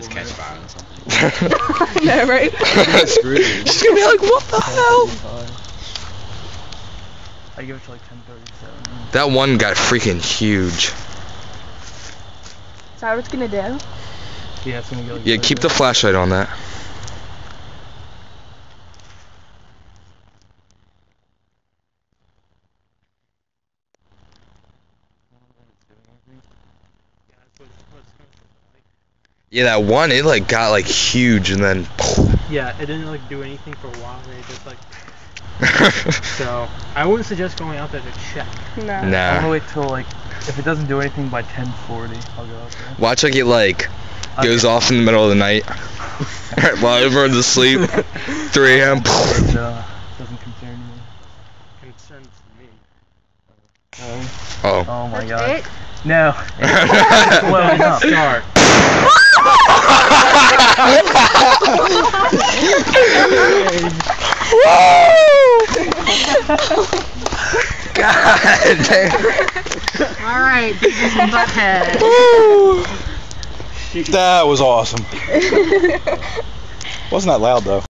just catch fire or something. no, right? Screw you. She's gonna be like, what the hell? I give it to like 10:37. That one got freaking huge. Is that what it's gonna do? Yeah, it's gonna go. Like Yeah, keep the flashlight on that. Yeah, that one, it like got like huge and then. Yeah, it didn't like do anything for a while. They just like. So I wouldn't suggest going out there to check. No. I'm nah. gonna wait till like if it doesn't do anything by 10:40, I'll go out there. Watch like it like goes Okay. off in the middle of the night while everyone's asleep. 3 a.m. It uh, doesn't concern me. Concerns me. Oh. Oh my That's god. it? No. well, enough. Start. God damn. All right, Beavis and Butthead. That was awesome. Wasn't that loud though?